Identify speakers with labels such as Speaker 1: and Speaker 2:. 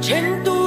Speaker 1: 成都